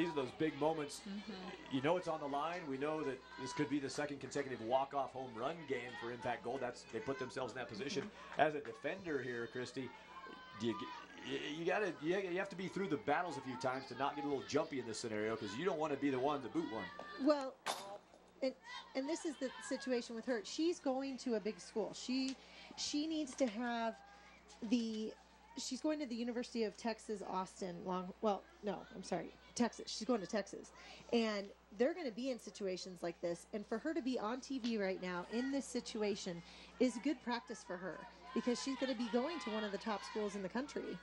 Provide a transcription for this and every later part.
These are those big moments. Mm-hmm. You know it's on the line. We know that this could be the second consecutive walk-off home run game for Impact Gold. That's they put themselves in that position. Mm-hmm. As a defender here, Christy, do you you got to you have to be through the battles a few times to not get a little jumpy in this scenario because you don't want to be the one to boot one. Well, and, and this is the situation with her. She's going to a big school. She she needs to have the she's going to the University of Texas Austin long well no I'm sorry Texas she's going to Texas and they're going to be in situations like this and for her to be on TV right now in this situation is good practice for her because she's going to be going to one of the top schools in the country.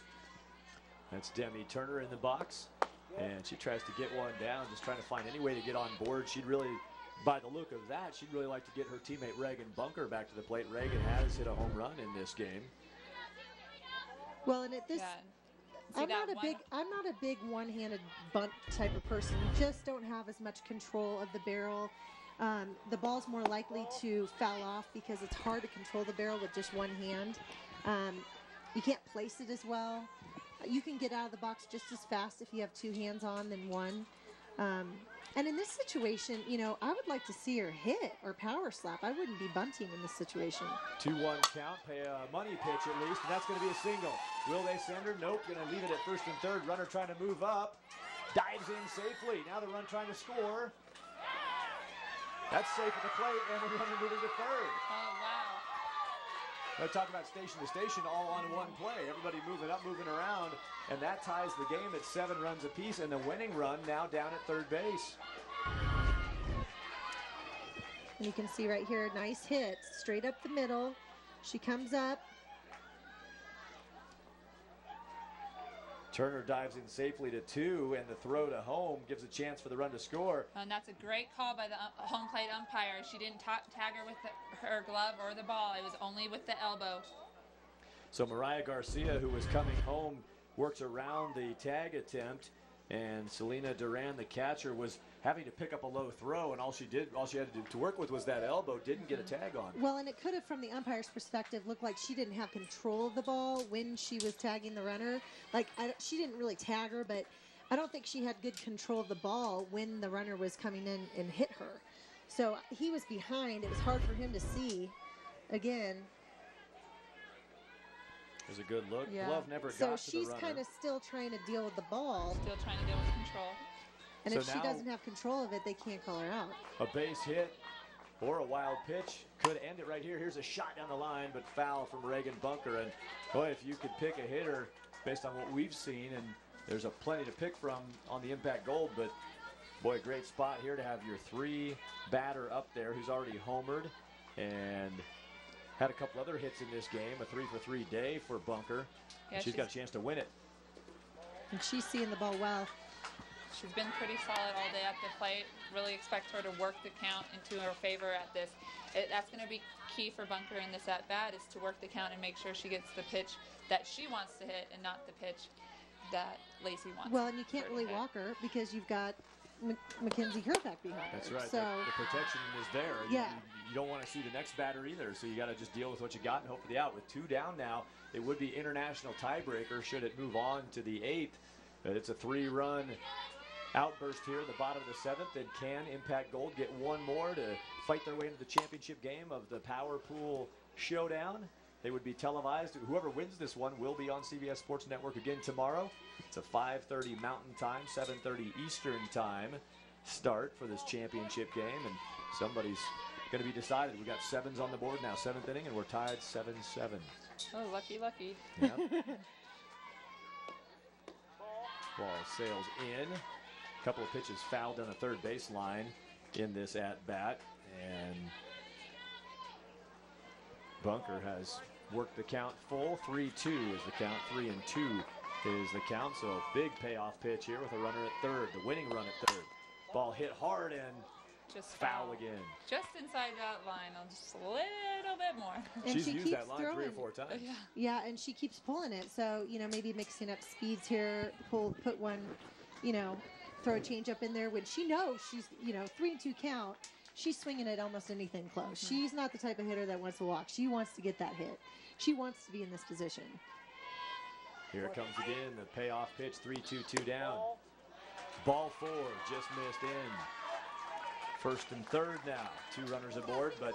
That's Demi Turner in the box and she tries to get one down just trying to find any way to get on board she'd really by the look of that, she'd really like to get her teammate Reagan Bunker back to the plate. Reagan has hit a home run in this game. Well, and at this, yeah. I'm not a big, I'm not a big one-handed bunt type of person. You just don't have as much control of the barrel. Um, the ball's more likely to foul off because it's hard to control the barrel with just one hand. Um, you can't place it as well. You can get out of the box just as fast if you have two hands on than one. Um, and in this situation, you know, I would like to see her hit or power slap. I wouldn't be bunting in this situation. 2 1 count, pay a money pitch at least, and that's going to be a single. Will they send her? Nope, going to leave it at first and third. Runner trying to move up. Dives in safely. Now the run trying to score. That's safe at the plate, and the runner moving to third. Oh, wow. I talk about station to station all on one play. Everybody moving up, moving around, and that ties the game at seven runs apiece. And the winning run now down at third base. And you can see right here, a nice hit, straight up the middle. She comes up, Turner dives in safely to two, and the throw to home gives a chance for the run to score. And that's a great call by the uh, home plate umpire. She didn't tag her with the, her glove or the ball. It was only with the elbow. So Mariah Garcia, who was coming home, works around the tag attempt, and Selena Duran, the catcher, was having to pick up a low throw, and all she did, all she had to do to work with was that elbow. Didn't get a tag on. Well, and it could have, from the umpire's perspective, looked like she didn't have control of the ball when she was tagging the runner. Like I, she didn't really tag her, but I don't think she had good control of the ball when the runner was coming in and hit her. So he was behind. It was hard for him to see. Again, was a good look. Yeah. Glove never so got to the runner. So she's kind of still trying to deal with the ball. Still trying to deal with control. And so if she doesn't have control of it, they can't call her out. A base hit or a wild pitch could end it right here. Here's a shot down the line, but foul from Reagan Bunker. And boy, if you could pick a hitter based on what we've seen, and there's a plenty to pick from on the impact gold, but boy, great spot here to have your three batter up there who's already homered and had a couple other hits in this game, a three for three day for Bunker. Yeah, she's, she's got a chance to win it. And she's seeing the ball well. She's been pretty solid all day at the plate. Really expect her to work the count into her favor at this. It, that's going to be key for Bunker in this at bat is to work the count and make sure she gets the pitch that she wants to hit and not the pitch that Lacey wants. Well, and you can't really walk her because you've got M- Mackenzie Hurtak behind That's her. right. So the, the protection is there. Yeah. You, you don't want to see the next batter either, so you got to just deal with what you got and hope for the out. With two down now, it would be international tiebreaker should it move on to the eighth. But it's a three-run outburst here at the bottom of the seventh. And can Impact Gold get one more to fight their way into the championship game of the Power Pool Showdown? They would be televised. Whoever wins this one will be on CBS Sports Network again tomorrow. It's a 5:30 Mountain Time, 7:30 Eastern Time start for this championship game, and somebody's going to be decided. We got sevens on the board now, seventh inning, and we're tied 7-7. Oh, lucky, lucky. Yep. Ball sails in A couple of pitches fouled down the third baseline in this at bat. And Bunker has worked the count full. 3 2 is the count. 3 and 2 is the count. So big payoff pitch here with a runner at third. The winning run at third. Ball hit hard and just foul, foul again. Just inside that line, I'll just a little bit more. And She's she used keeps that line throwing, three or four times. Yeah. yeah, and she keeps pulling it. So you know, maybe mixing up speeds here. Pull, put one, you know, throw a changeup in there when she knows she's, you know, three and two count. She's swinging at almost anything close. Mm-hmm. She's not the type of hitter that wants to walk. She wants to get that hit. She wants to be in this position. Here it comes again, the payoff pitch, 3 2 2 down. Ball four just missed in. First and third now. Two runners aboard, but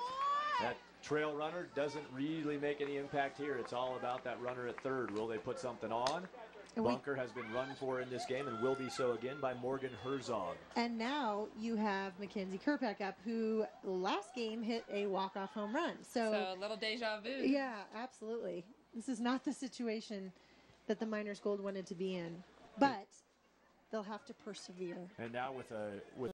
that trail runner doesn't really make any impact here. It's all about that runner at third. Will they put something on? And Bunker has been run for in this game and will be so again by Morgan Herzog. And now you have Mackenzie Kerpack up, who last game hit a walk-off home run. So, so a little deja vu. Yeah, absolutely. This is not the situation that the Minors Gold wanted to be in, but they'll have to persevere. And now with a with